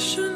position